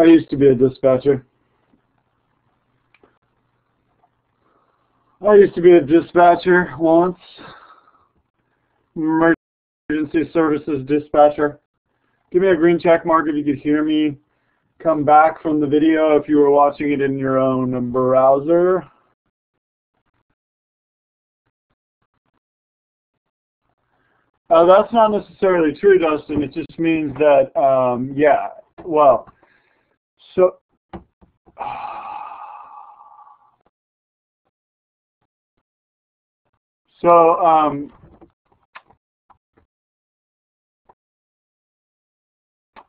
I used to be a dispatcher. I used to be a dispatcher once. Emergency services dispatcher. Give me a green check mark if you could hear me come back from the video if you were watching it in your own browser. Uh, that's not necessarily true, Dustin. It just means that, um, yeah, well, so, so, um,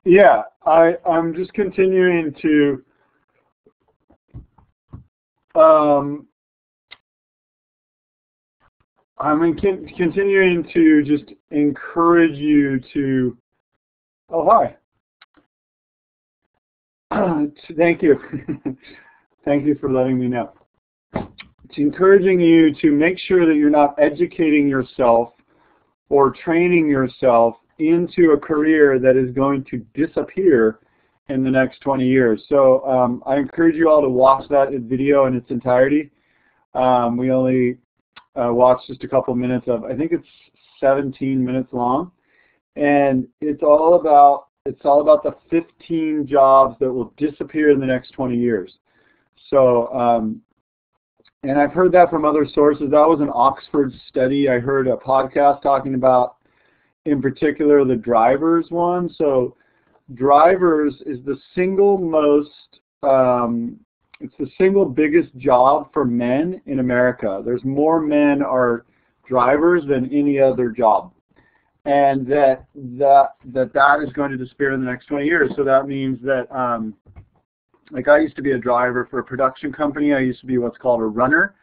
yeah, I, I'm just continuing to, um, I'm continuing to just encourage you to, oh, hi. Thank you. Thank you for letting me know. It's encouraging you to make sure that you're not educating yourself or training yourself into a career that is going to disappear in the next 20 years. So um, I encourage you all to watch that video in its entirety. Um, we only uh, watched just a couple minutes of, I think it's 17 minutes long, and it's all about it's all about the 15 jobs that will disappear in the next 20 years. So, um, and I've heard that from other sources. That was an Oxford study. I heard a podcast talking about, in particular, the drivers one. So, drivers is the single most um, it's the single biggest job for men in America. There's more men are drivers than any other job. And that that that that is going to disappear in the next 20 years. So that means that um, like I used to be a driver for a production company. I used to be what's called a runner.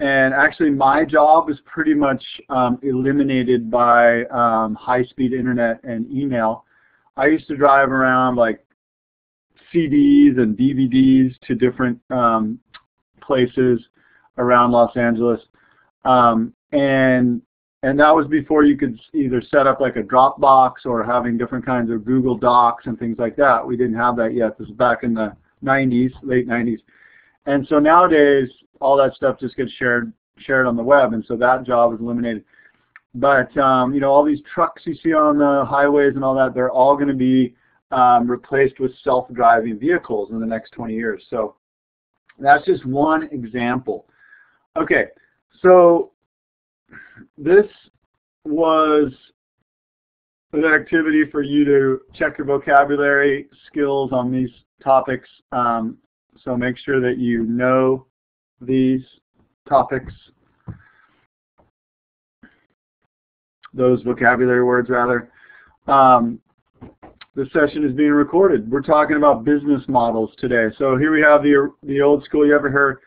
And actually my job is pretty much um, eliminated by um, high-speed internet and email. I used to drive around like CDs and DVDs to different um, places around Los Angeles. Um, and and that was before you could either set up like a Dropbox or having different kinds of Google Docs and things like that. We didn't have that yet. This is back in the 90s, late 90s. And so nowadays, all that stuff just gets shared shared on the web, and so that job is eliminated. But um, you know, all these trucks you see on the highways and all that, they're all going to be um, replaced with self-driving vehicles in the next 20 years. So that's just one example. Okay, so this was an activity for you to check your vocabulary skills on these topics. Um, so make sure that you know these topics, those vocabulary words rather. Um, this session is being recorded. We're talking about business models today. So here we have the, the old school, you ever heard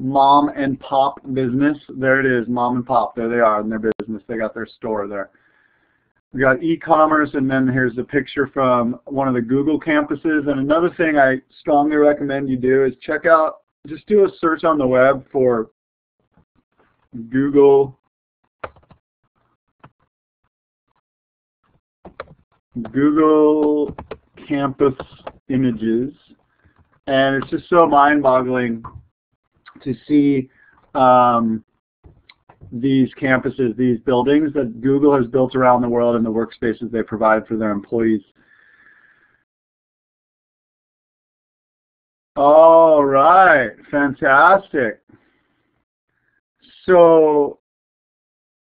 mom and pop business? There it is, mom and pop. There they are in their business. They got their store there. We got e-commerce, and then here's a picture from one of the Google campuses. And another thing I strongly recommend you do is check out, just do a search on the web for Google Google Campus images, and it's just so mind-boggling to see um, these campuses, these buildings that Google has built around the world and the workspaces they provide for their employees. All right, fantastic. So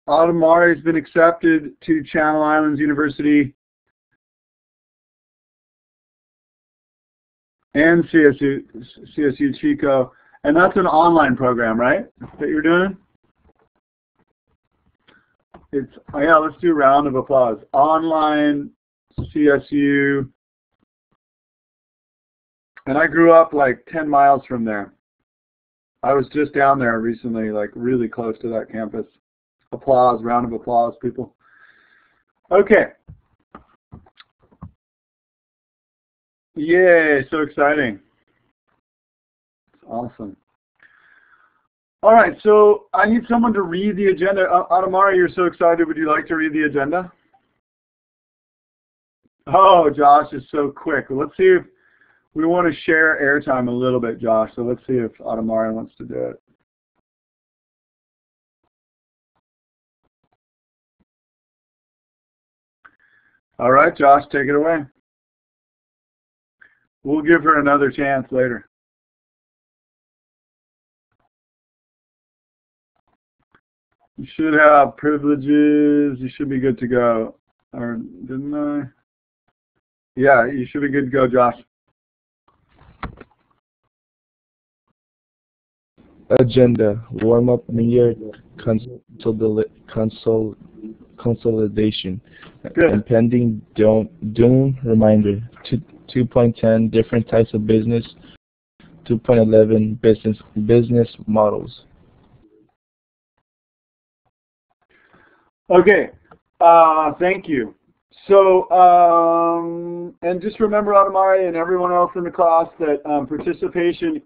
Adamari has been accepted to Channel Islands University and CSU, CSU Chico. And that's an online program, right, that you're doing? It's, oh yeah, let's do a round of applause. Online, CSU. And I grew up like 10 miles from there. I was just down there recently, like really close to that campus. Applause, round of applause, people. Okay, Yay, so exciting. Awesome. All right, so I need someone to read the agenda. Uh, Adamari, you're so excited. Would you like to read the agenda? Oh, Josh is so quick. Let's see if we want to share airtime a little bit, Josh. So let's see if Adamari wants to do it. All right, Josh, take it away. We'll give her another chance later. You should have privileges. You should be good to go. Or didn't I? Yeah, you should be good to go, Josh. Agenda, warm-up media consol consolidation, Good. impending doom reminder, 2.10 different types of business, 2.11 business business models. Okay, uh, thank you. So, um, and just remember, Adamari and everyone else in the class, that um, participation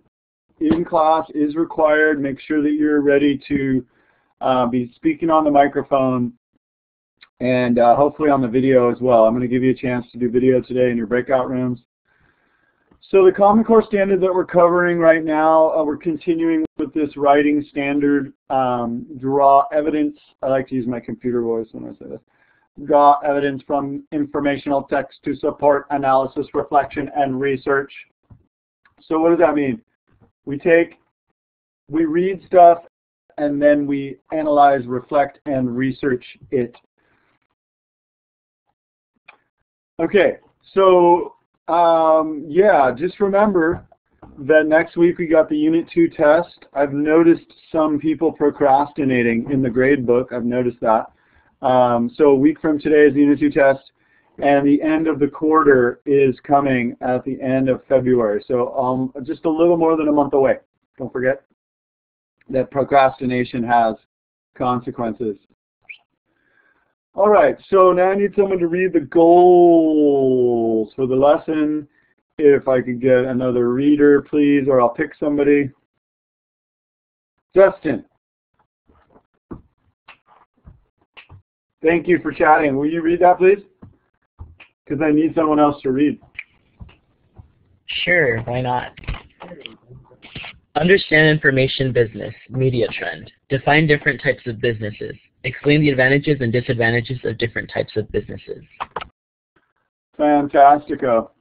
in class is required. Make sure that you're ready to uh, be speaking on the microphone and uh, hopefully on the video as well. I'm going to give you a chance to do video today in your breakout rooms. So the Common Core standard that we're covering right now, uh, we're continuing with this writing standard, um, draw evidence. I like to use my computer voice when I say this. Draw evidence from informational text to support analysis, reflection, and research. So what does that mean? We take, we read stuff, and then we analyze, reflect, and research it. Okay, so um, yeah, just remember that next week we got the Unit 2 test. I've noticed some people procrastinating in the grade book. I've noticed that. Um, so a week from today is the Unit 2 test, and the end of the quarter is coming at the end of February. So um, just a little more than a month away. Don't forget that procrastination has consequences. All right, so now I need someone to read the goals for the lesson. If I could get another reader, please, or I'll pick somebody. Justin. Thank you for chatting. Will you read that, please? Because I need someone else to read. Sure, why not? Understand information business, media trend. Define different types of businesses. Explain the advantages and disadvantages of different types of businesses. Fantastico.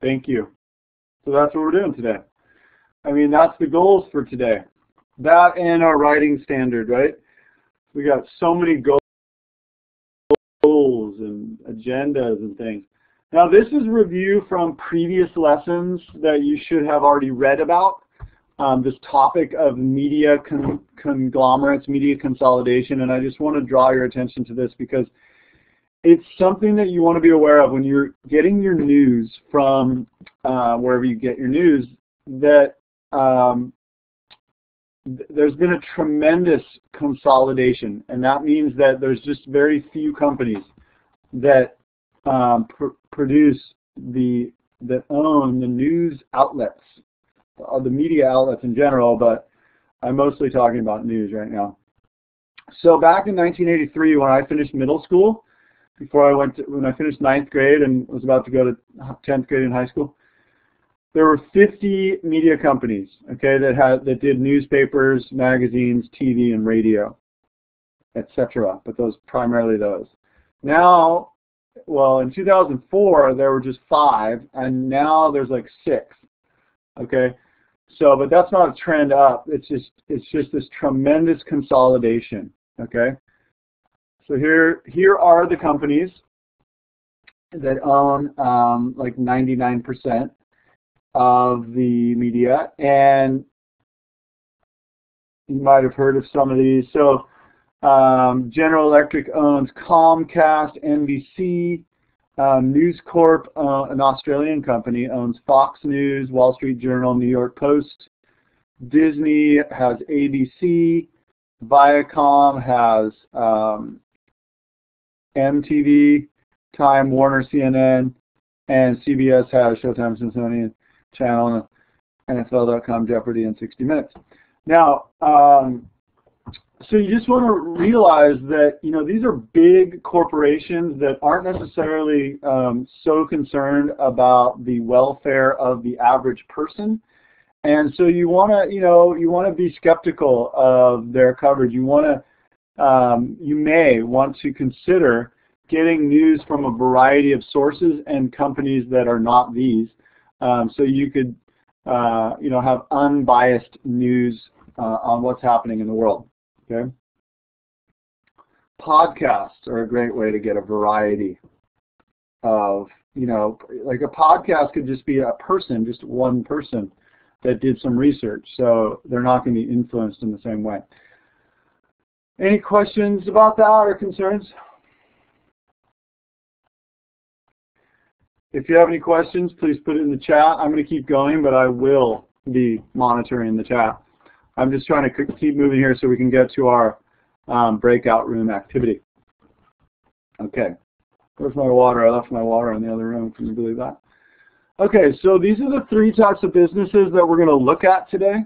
Thank you. So that's what we're doing today. I mean, that's the goals for today. That and our writing standard, right? We got so many goals and agendas and things. Now, this is review from previous lessons that you should have already read about um, this topic of media con conglomerates, media consolidation, and I just want to draw your attention to this because it's something that you want to be aware of when you're getting your news from uh, wherever you get your news, that um, th there's been a tremendous consolidation, and that means that there's just very few companies that um, pr produce the that own the news outlets the media outlets in general, but I'm mostly talking about news right now. So back in 1983, when I finished middle school, before I went to, when I finished ninth grade and was about to go to 10th grade in high school, there were 50 media companies, okay, that had that did newspapers, magazines, TV, and radio, etc. But those primarily those. Now, well, in 2004 there were just five, and now there's like six. Okay, so, but that's not a trend up. It's just it's just this tremendous consolidation. Okay. So here here are the companies that own um, like 99% of the media, and you might have heard of some of these. So um, General Electric owns Comcast, NBC, um, News Corp, uh, an Australian company, owns Fox News, Wall Street Journal, New York Post. Disney has ABC. Viacom has um, MTV, Time Warner, CNN, and CBS has Showtime, Smithsonian Channel, NFL.com, Jeopardy, and 60 Minutes. Now, um, so you just want to realize that you know these are big corporations that aren't necessarily um, so concerned about the welfare of the average person, and so you want to you know you want to be skeptical of their coverage. You want to um, you may want to consider getting news from a variety of sources and companies that are not these, um, so you could uh, you know have unbiased news uh, on what's happening in the world. Okay. Podcasts are a great way to get a variety of, you know, like a podcast could just be a person, just one person that did some research. So they're not going to be influenced in the same way. Any questions about that or concerns? If you have any questions, please put it in the chat. I'm going to keep going, but I will be monitoring the chat. I'm just trying to keep moving here so we can get to our um, breakout room activity. Okay, where's my water? I left my water in the other room. Can you believe that? Okay, so these are the three types of businesses that we're going to look at today.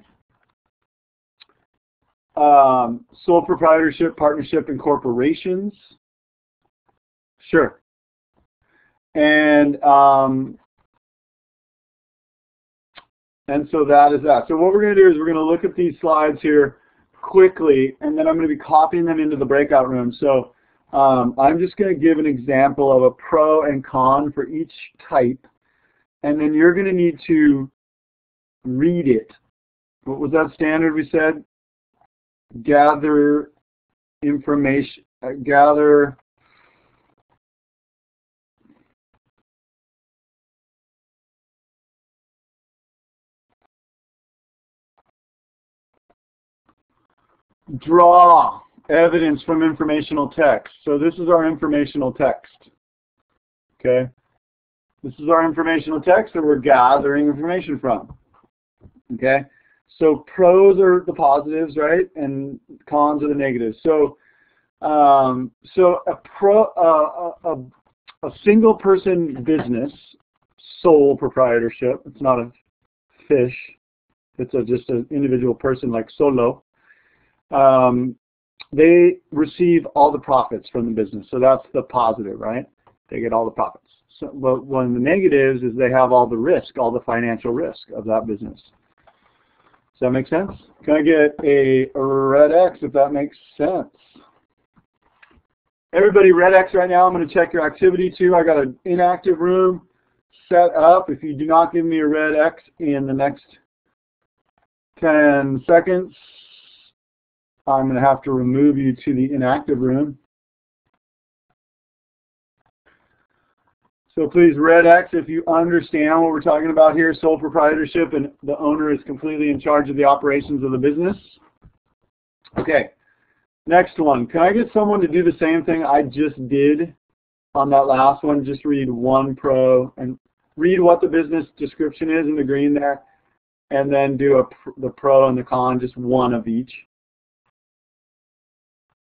Um, sole proprietorship, partnership, and corporations. Sure. And um, and so that is that. So what we're going to do is we're going to look at these slides here quickly, and then I'm going to be copying them into the breakout room. So um, I'm just going to give an example of a pro and con for each type, and then you're going to need to read it. What was that standard we said? Gather information, uh, gather draw evidence from informational text. So this is our informational text. Okay? This is our informational text that we're gathering information from. Okay? So pros are the positives, right? And cons are the negatives. So um, so a pro uh, a, a, single person business, sole proprietorship. It's not a fish. It's a, just an individual person like solo um, they receive all the profits from the business. So that's the positive, right? They get all the profits. So, but one of the negatives is they have all the risk, all the financial risk of that business. Does that make sense? Can I get a red X if that makes sense? Everybody red X right now. I'm going to check your activity too. I got an inactive room set up. If you do not give me a red X in the next 10 seconds, I'm going to have to remove you to the inactive room. So please red X if you understand what we're talking about here, sole proprietorship and the owner is completely in charge of the operations of the business. Okay, next one. Can I get someone to do the same thing I just did on that last one? Just read one pro and read what the business description is in the green there and then do a, the pro and the con, just one of each.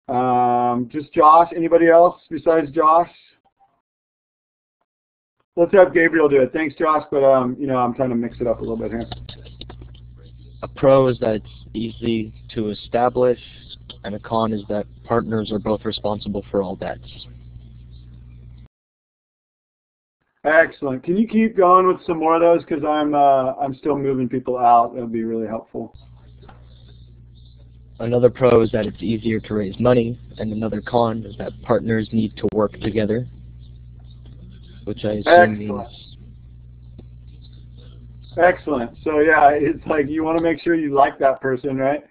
Um, just Josh. Anybody else besides Josh? Let's have Gabriel do it. Thanks, Josh, but um, you know, I'm trying to mix it up a little bit here. A pro is that it's easy to establish, and a con is that partners are both responsible for all debts. Excellent. Can you keep going with some more of those? Because I'm uh, I'm still moving people out. That would be really helpful. Another pro is that it's easier to raise money, and another con is that partners need to work together, which I assume Excellent. means Excellent. So yeah, it's like you want to make sure you like that person, right?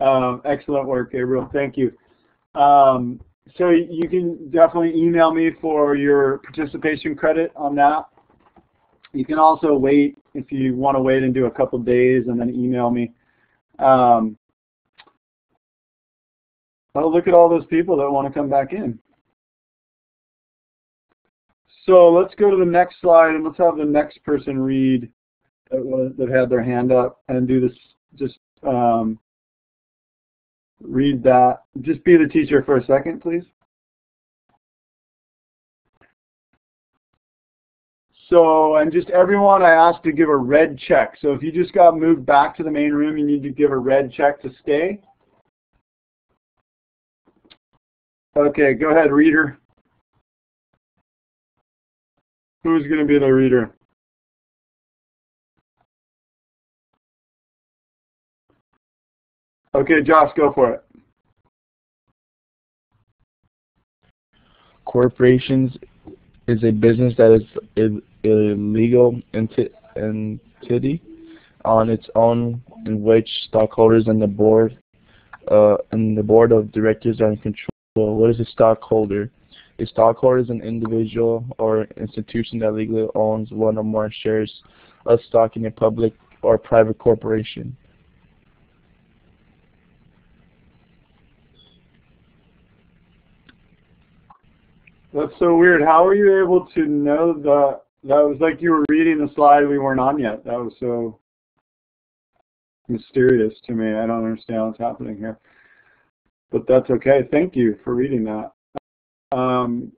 Um, excellent work, Gabriel. Thank you. Um, so you can definitely email me for your participation credit on that. You can also wait if you want to wait and do a couple days and then email me. Um, Oh, look at all those people that want to come back in. So let's go to the next slide and let's have the next person read that, that had their hand up and do this, just um, read that. Just be the teacher for a second, please. So, and just everyone I asked to give a red check. So if you just got moved back to the main room, you need to give a red check to stay. Okay, go ahead, reader. Who's going to be the reader? Okay, Josh, go for it. Corporations is a business that is a, legal enti entity on its own in which stockholders and the board uh, and the board of directors are in control. Well, what is a stockholder? A stockholder is an individual or institution that legally owns one or more shares of stock in a public or private corporation. That's so weird. How were you able to know that? that was like you were reading the slide we weren't on yet. That was so mysterious to me. I don't understand what's happening here. But that's okay. Thank you for reading that. Um,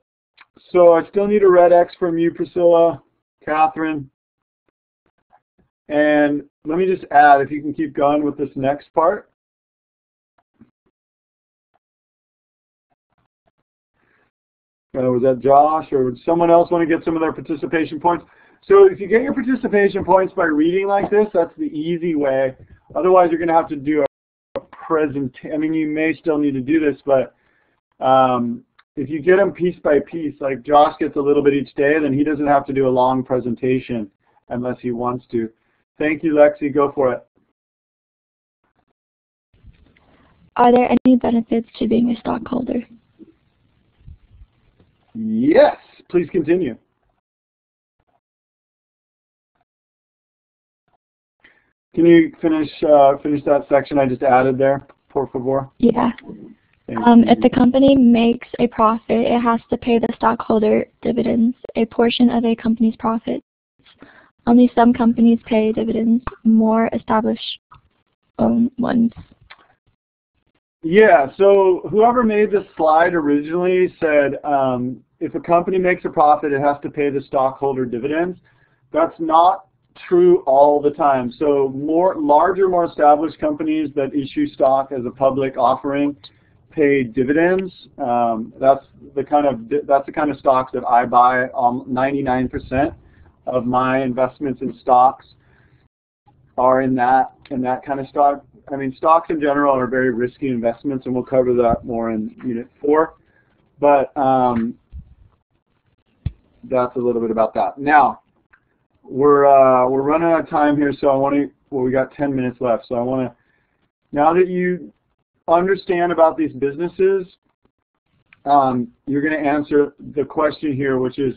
so I still need a red X from you, Priscilla, Catherine. And let me just add, if you can keep going with this next part. Uh, was that Josh or would someone else want to get some of their participation points? So if you get your participation points by reading like this, that's the easy way. Otherwise, you're going to have to do present. I mean, you may still need to do this, but um, if you get them piece by piece, like Josh gets a little bit each day, then he doesn't have to do a long presentation unless he wants to. Thank you, Lexi. Go for it. Are there any benefits to being a stockholder? Yes, please continue. Can you finish uh, finish that section I just added there, por favor? Yeah. Um, if the company makes a profit, it has to pay the stockholder dividends, a portion of a company's profits. Only some companies pay dividends, more established own ones. Yeah, so whoever made this slide originally said um, if a company makes a profit, it has to pay the stockholder dividends. That's not true all the time. So more larger, more established companies that issue stock as a public offering pay dividends. Um, that's the kind of that's the kind of stocks that I buy. Um, 99% of my investments in stocks are in that in that kind of stock. I mean, stocks in general are very risky investments, and we'll cover that more in Unit 4. But um, that's a little bit about that. Now, we're uh, we're running out of time here, so I want to. Well, we got 10 minutes left, so I want to. Now that you understand about these businesses, um, you're going to answer the question here, which is,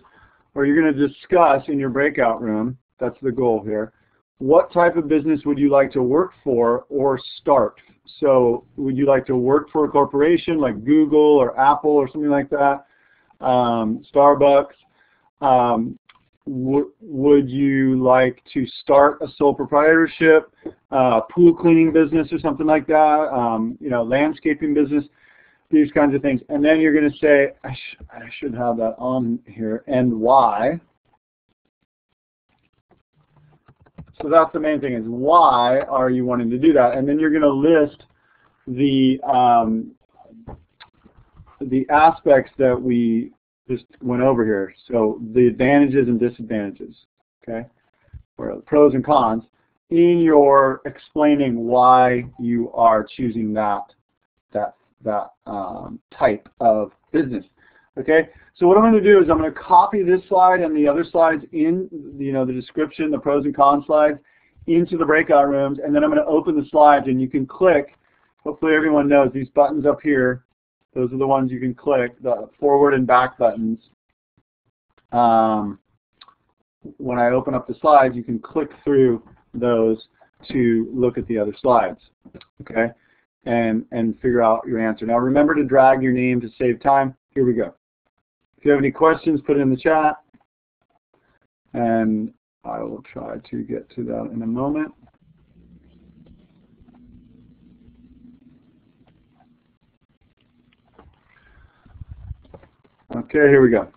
or you're going to discuss in your breakout room. That's the goal here what type of business would you like to work for or start? So would you like to work for a corporation like Google or Apple or something like that, um, Starbucks? Um, would you like to start a sole proprietorship, uh, pool cleaning business or something like that, um, you know, landscaping business, these kinds of things. And then you're going to say, I, sh I should have that on here, and why. So that's the main thing is why are you wanting to do that? And then you're going to list the um, the aspects that we just went over here. So the advantages and disadvantages, okay, or pros and cons in your explaining why you are choosing that that that um, type of business. Okay, so what I'm going to do is I'm going to copy this slide and the other slides in, you know, the description, the pros and cons slides, into the breakout rooms, and then I'm going to open the slides, and you can click. Hopefully everyone knows these buttons up here. Those are the ones you can click, the forward and back buttons. Um, when I open up the slides, you can click through those to look at the other slides. Okay, and and figure out your answer. Now remember to drag your name to save time. Here we go. If you have any questions, put it in the chat, and I will try to get to that in a moment. Okay, here we go.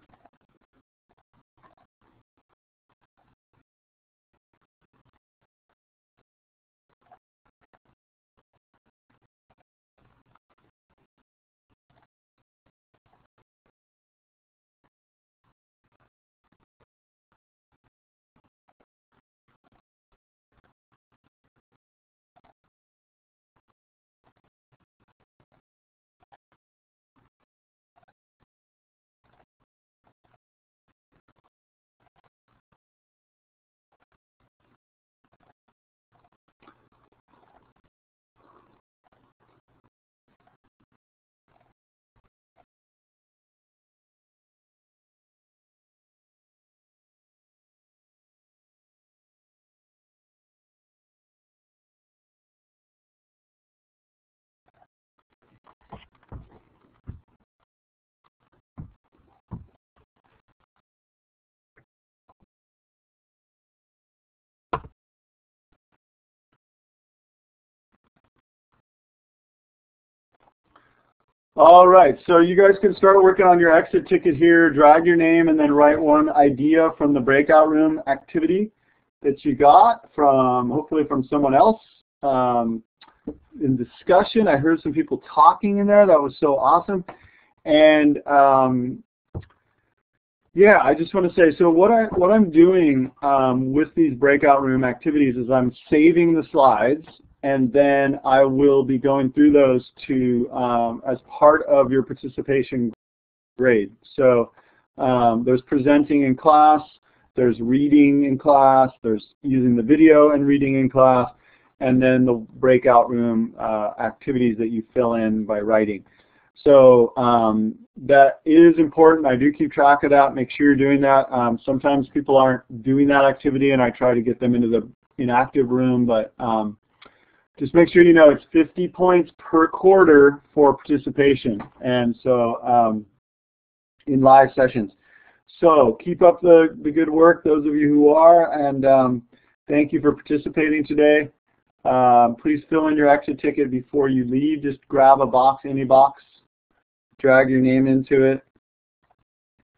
All right, so you guys can start working on your exit ticket here, drag your name, and then write one idea from the breakout room activity that you got from, hopefully from someone else. Um, in discussion, I heard some people talking in there. That was so awesome. And um, yeah, I just want to say, so what, I, what I'm doing um, with these breakout room activities is I'm saving the slides and then I will be going through those to um, as part of your participation grade. So um, there's presenting in class, there's reading in class, there's using the video and reading in class, and then the breakout room uh, activities that you fill in by writing. So um, that is important. I do keep track of that. Make sure you're doing that. Um, sometimes people aren't doing that activity, and I try to get them into the inactive room, but um, just make sure you know it's 50 points per quarter for participation, and so um, in live sessions. So keep up the, the good work, those of you who are, and um, thank you for participating today. Um, please fill in your exit ticket before you leave. Just grab a box, any box, drag your name into it,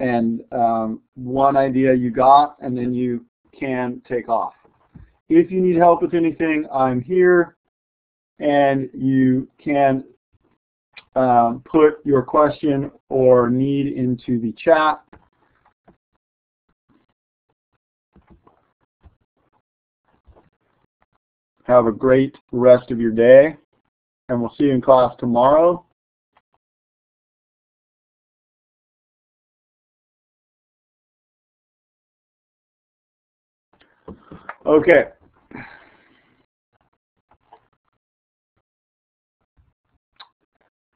and um, one idea you got, and then you can take off. If you need help with anything, I'm here and you can um, put your question or need into the chat. Have a great rest of your day, and we'll see you in class tomorrow. Okay.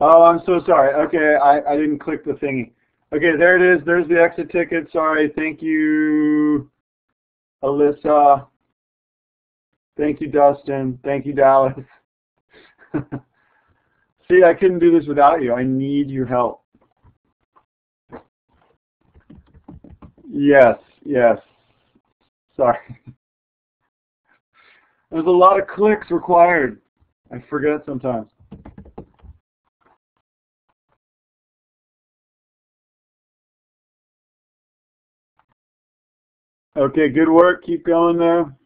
Oh, I'm so sorry. Okay, I, I didn't click the thingy. Okay, there it is. There's the exit ticket. Sorry. Thank you, Alyssa. Thank you, Dustin. Thank you, Dallas. See, I couldn't do this without you. I need your help. Yes, yes. Sorry. There's a lot of clicks required. I forget sometimes. Okay, good work. Keep going there.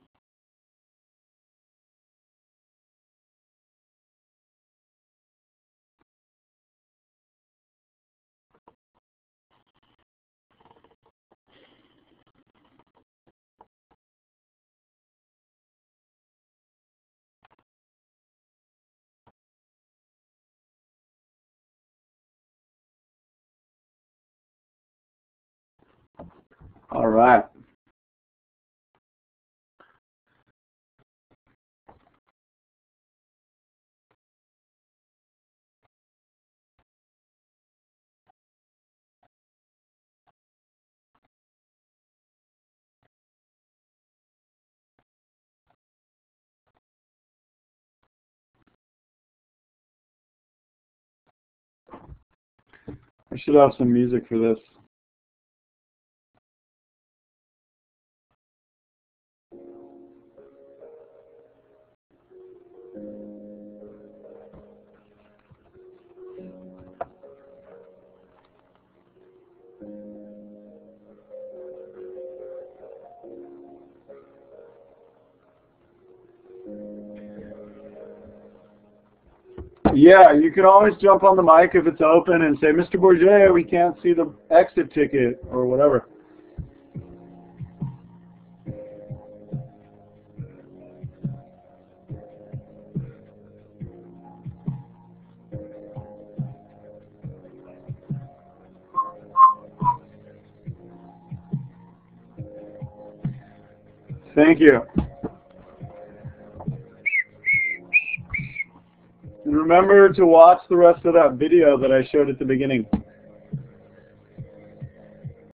All right. Should have some music for this. Yeah, you can always jump on the mic if it's open and say, Mr. Bourget, we can't see the exit ticket or whatever. Thank you. To watch the rest of that video that I showed at the beginning.